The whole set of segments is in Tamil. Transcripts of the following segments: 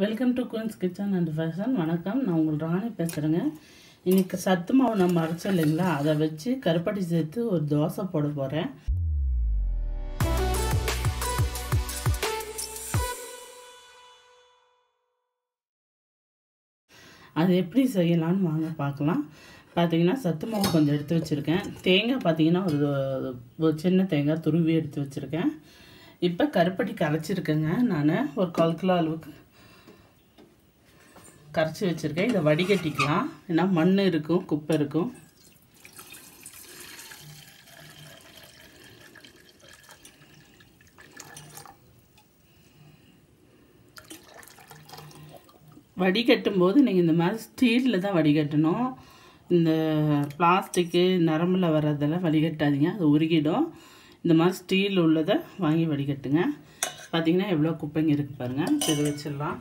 Welcome to Queens Kitchen and fashion வணக்கம். நான் உங்கள் ராணி பேசுகிறேங்க இன்றைக்கி சத்து மாவு நம்ம அரைச்சோம் இல்லைங்களா? அதை வச்சு கருப்பட்டி சேர்த்து ஒரு தோசை போட போகிறேன் அது எப்படி செய்யலாம்னு வாங்க பார்க்கலாம். பார்த்தீங்கன்னா சத்து மாவு கொஞ்சம் எடுத்து வச்சுருக்கேன். தேங்காய் பார்த்தீங்கன்னா ஒரு ஒரு சின்ன தேங்காய் துருவி எடுத்து வச்சுருக்கேன். இப்போ கருப்பட்டி கரைச்சிருக்கேங்க. நான் ஒரு கால் கிலோ அளவுக்கு. கரைச்சி வச்சுருக்கேன். இதை வடிகட்டிக்கலாம். ஏன்னா மண் இருக்கும் குப்பை இருக்கும். வடிகட்டும் போது நீங்கள் இந்த மாதிரி ஸ்டீலில் தான் வடிகட்டணும். இந்த பிளாஸ்டிக்கு நரம்பில் வர்றதெல்லாம் வடிகட்டாதீங்க. அது உருகிடும். இந்த மாதிரி ஸ்டீல் உள்ளதை வாங்கி வடிகட்டுங்க. பார்த்தீங்கன்னா எவ்வளோ குப்பைங்க இருக்குது பாருங்கள் இதை வச்சிடலாம்.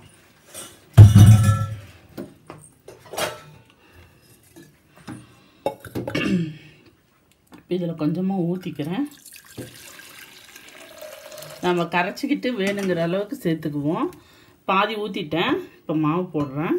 இதில் கொஞ்சமாக ஊற்றிக்கிறேன் நம்ம கரைச்சிக்கிட்டு வேணுங்கிற அளவுக்கு சேர்த்துக்குவோம். பாதி ஊற்றிட்டேன் இப்போ மாவு போடுறேன்.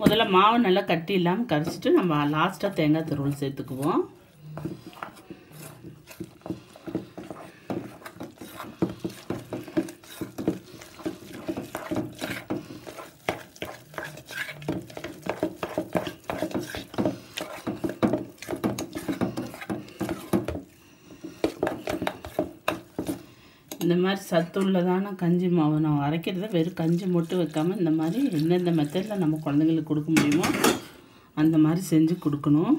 முதல்ல மாவு நல்லா கட்டி இல்லாமல் கரைச்சிட்டு நம்ம லாஸ்ட்டாக தேங்காய் துருவல் சேர்த்துக்குவோம். இந்த மாதிரி சத்து உள்ளதான கஞ்சி மாவு. நான் அரைக்கிறத வெறும் கஞ்சி மட்டும் வைக்காமல் இந்த மாதிரி எந்தெந்த மெத்தடில் நம்ம குழந்தைங்களுக்கு கொடுக்க முடியுமோ அந்த மாதிரி செஞ்சு கொடுக்கணும்.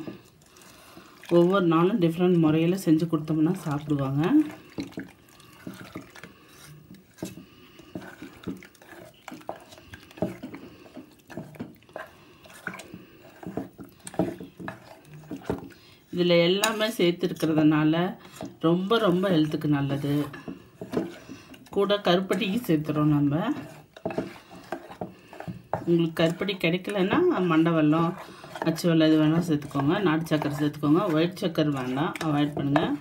ஒவ்வொரு நாளும் டிஃப்ரெண்ட் முறையில் செஞ்சு கொடுத்தோம்னா சாப்பிடுவாங்க. இதில் எல்லாமே சேர்த்துருக்கிறதுனால ரொம்ப ரொம்ப ஹெல்த்துக்கு நல்லது. கூட கருப்பட்டிக்கு சேர்த்துறோம் நம்ம. உங்களுக்கு கருப்பட்டி கிடைக்கலன்னா மண்டை வெல்லம் அச்சு வெல்லம் இது வேணால் சேர்த்துக்கோங்க. நாட்டு சக்கரை சேர்த்துக்கோங்க. ஒயிட் சக்கர் வேண்டாம். அவாய்ட் பண்ணுங்கள்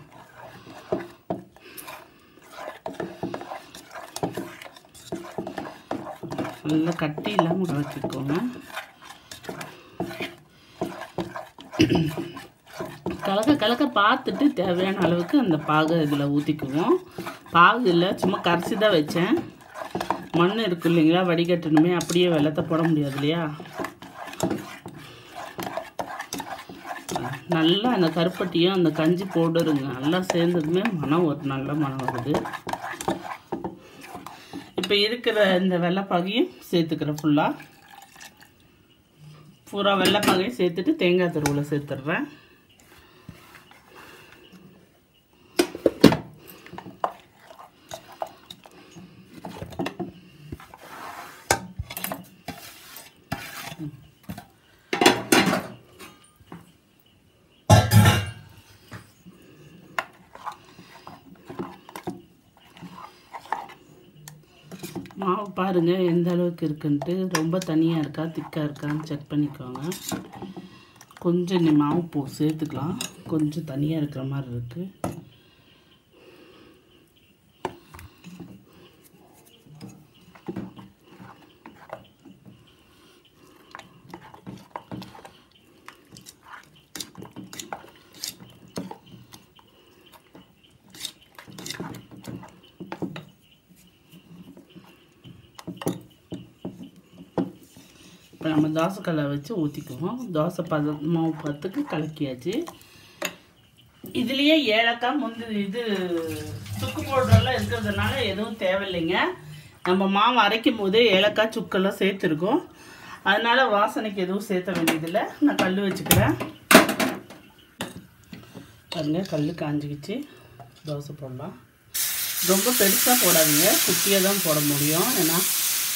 நல்லா கட்டி இல்லாமல் வச்சுக்கோங்க. கலக்க கலக்க பார்த்துட்டு தேவையான அளவுக்கு அந்த பாகை இதில் ஊற்றிக்குவோம் பாகு இல்லை சும்மா கரைச்சி தான் வச்சேன். மண் இருக்கு இல்லைங்களா வடிகட்டணுமே அப்படியே வெள்ளத்தை போட முடியாது இல்லையா? நல்லா அந்த கருப்பட்டியும் அந்த கஞ்சி போடுறதுங்க நல்லா சேர்ந்ததுமே மனம் ஒரு நல்ல மனம் வருது. இப்போ இருக்கிற இந்த வெள்ளைப்பாகையும் சேர்த்துக்கிறேன் ஃபுல்லாக பூரா வெள்ளைப்பாகையும் சேர்த்துட்டு தேங்காய் துருவில் சேர்த்துட்றேன். மாவு பாருங்கள் எந்த அளவுக்கு இருக்குன்ட்டு. ரொம்ப தனியாக இருக்கா திக்காக இருக்கான்னு செக் பண்ணிக்கோங்க. கொஞ்சம் நீ மாவு போ சேர்த்துக்கலாம். கொஞ்சம் தனியாக இருக்கிற மாதிரி இருக்குது இப்போ நம்ம தோசைக்கல்லை வச்சு ஊற்றிக்குவோம் தோசை பத மாவு பத்துக்கு கலக்கியாச்சு. இதுலேயே ஏலக்காய் முந்து இது சுக்கு பவுடரெல்லாம் இருக்கிறதுனால எதுவும் தேவையில்லைங்க. நம்ம மாவு அரைக்கும் போதே ஏலக்காய் சுக்கெல்லாம் சேர்த்துருக்கோம். அதனால் வாசனைக்கு எதுவும் சேர்த்த வேண்டியதில்லை. நான் கல் வச்சுக்கிறேன். பாருங்கள் கல் காஞ்சிக்கிச்சு. தோசை போடலாம். ரொம்ப பெருசாக போடாதீங்க. குட்டியாக தான் போட முடியும். ஏன்னா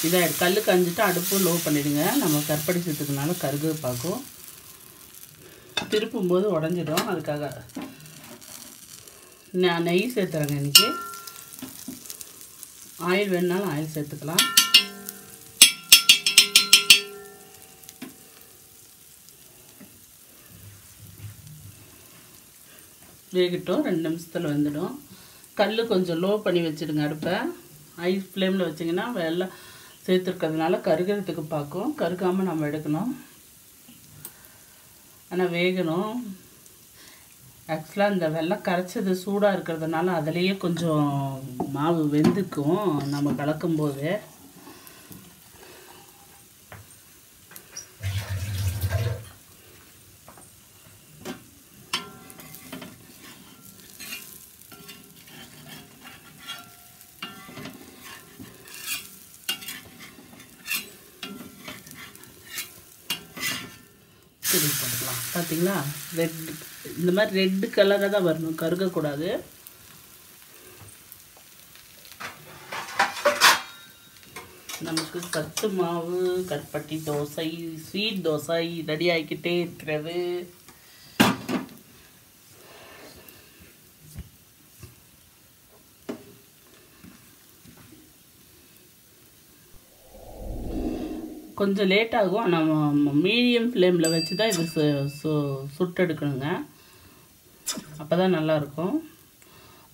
இதை கல் கஞ்சிட்டு அடுப்பு லோ பண்ணிடுங்க. நம்ம கற்படி சேர்த்துக்கனால கருகு பார்க்கும். திருப்பும் போது உடஞ்சிடும். அதுக்காக நான் நெய் சேர்த்துறேங்க இன்றைக்கி ஆயில் வேணுனாலும் ஆயில் சேர்த்துக்கலாம். வேகட்டும். ரெண்டு நிமிஷத்தில் வந்துடும். கல் கொஞ்சம் லோ பண்ணி வச்சுடுங்க அடுப்பை. ஐஸ் ஃப்ளேமில் வச்சிங்கன்னா வெள்ளம் சேர்த்துருக்கிறதுனால கருகிறதுக்கு பார்க்கும். கருகாமல் நம்ம எடுக்கணும். ஆனால் வேகணும். ஆக்சுவலாக இந்த வெள்ளம் கரைச்சது சூடாக இருக்கிறதுனால அதுலேயே கொஞ்சம் மாவு வெந்துக்கும். நம்ம கலக்கும்போது. சரி போட்டுக்கலாம் பார்த்தீங்களா ரெட் இந்த மாதிரி ரெட்டு கலராக தான் வரணும். கருகக்கூடாது. நமக்கு சத்து மாவு கற்பட்டி தோசை ஸ்வீட் தோசை ரெடி ஆகிக்கிட்டே இருக்கிறது. கொஞ்சம் லேட் ஆகும். ஆனால் மீடியம் ஃப்ளேமில் வச்சு தான் இது சு சு சுட்டெடுக்கணுங்க. அப்போ தான் நல்லாயிருக்கும்.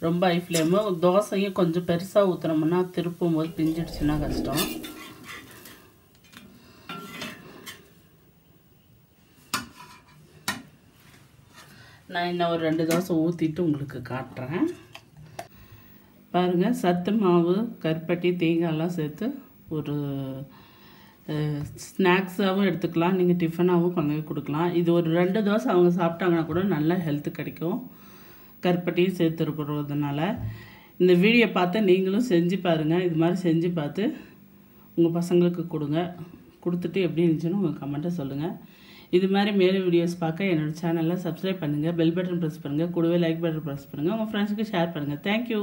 ரொம்ப ஹை ஃப்ளேமு தோசையும் கொஞ்சம் பெருசாக ஊற்றுனோம்னா திருப்பும் போது பிஞ்சிடுச்சுன்னா கஷ்டம். நான் இன்னும் ஒரு ரெண்டு தோசை ஊற்றிட்டு உங்களுக்கு காட்டுறேன். பாருங்கள் சத்து மாவு கருப்பட்டி தேங்காயெல்லாம் சேர்த்து ஒரு ஸ்நாக்ஸாகவும் எடுத்துக்கலாம் நீங்கள் டிஃபனாகவும் குழந்தைங்க கொடுக்கலாம். இது ஒரு ரெண்டு தோசை அவங்க சாப்பிட்டாங்கன்னா கூட நல்ல ஹெல்த்து கிடைக்கும். கருப்பட்டியும் சேர்த்துருக்கிறதுனால இந்த வீடியோ பார்த்து நீங்களும் செஞ்சு பாருங்கள் இது மாதிரி செஞ்சு பார்த்து உங்கள் பசங்களுக்கு கொடுங்க. கொடுத்துட்டு எப்படி இருந்துச்சுன்னு உங்கள் கமெண்ட்டை சொல்லுங்கள் இது மாதிரி மேலே வீடியோஸ் பார்க்க என்னோடய சேனலில் சப்ஸ்கிரைப் பண்ணுங்கள் பெல் பட்டன் ப்ரெஸ் பண்ணுங்கள் கூடவே லைக் பட்டன் ப்ரெஸ் பண்ணுங்கள் உங்கள் ஃப்ரெண்ட்ஸுக்கு ஷேர் பண்ணுங்கள் தேங்க்யூ